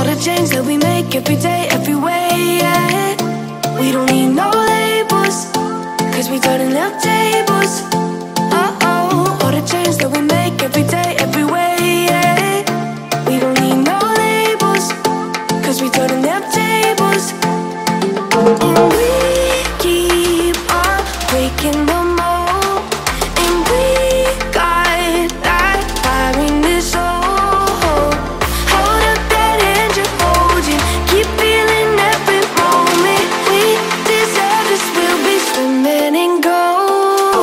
All the change that we make every day, every way, yeah. We don't need no labels, cause we turning up tables.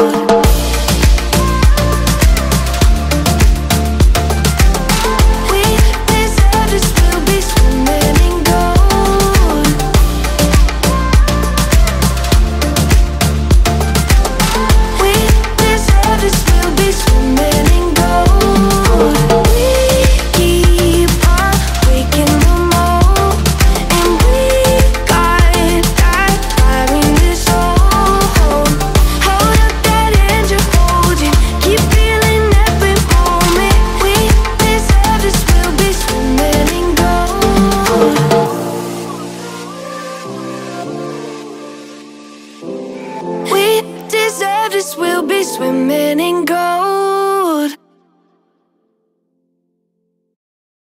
Oh. this we'll be swimming in